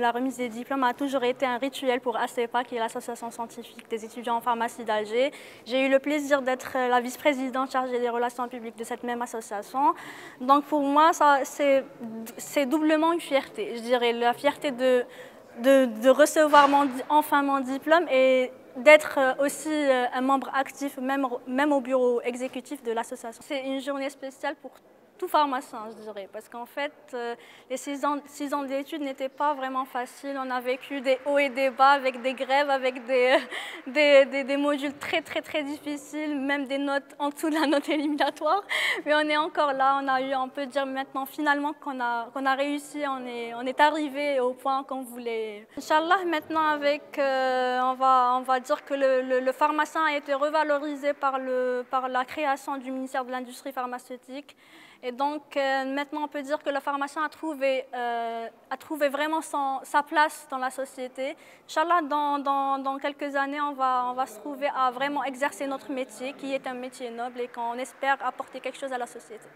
la remise des diplômes a toujours été un rituel pour ACEPA, qui est l'association scientifique des étudiants en pharmacie d'Alger. J'ai eu le plaisir d'être la vice-présidente chargée des relations publiques de cette même association. Donc pour moi, c'est doublement une fierté. Je dirais la fierté de, de, recevoir enfin mon diplôme et d'être aussi un membre actif, même, même au bureau exécutif de l'association. C'est une journée spéciale pour tout pharmacien, je dirais, parce qu'en fait, euh, les six ans, six ans d'études n'étaient pas vraiment faciles. On a vécu des hauts et des bas, avec des grèves, avec des, des, modules très, très, très difficiles, même des notes en dessous de la note éliminatoire. Mais on est encore là, on a eu, on peut dire maintenant, finalement, qu'on a, qu'on a réussi, on est, on est arrivé au point qu'on voulait. Inch'Allah, maintenant, avec, euh, on, va, on va dire que le, le, pharmacien a été revalorisé par, le, par la création du ministère de l'Industrie pharmaceutique. Et donc euh, maintenant, on peut dire que le pharmacien a trouvé, euh, a trouvé vraiment sa place dans la société. Inch'Allah, dans, dans, dans, quelques années, on va, on va se trouver à vraiment exercer notre métier, qui est un métier noble et qu'on espère apporter quelque chose à la société.